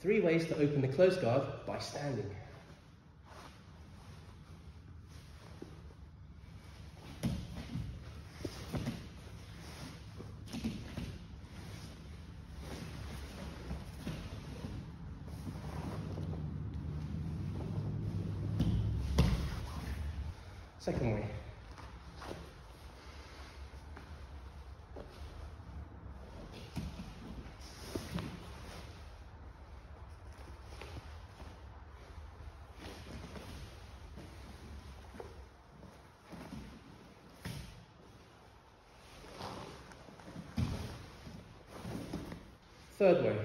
Three ways to open the closed guard by standing. Second way. Third way,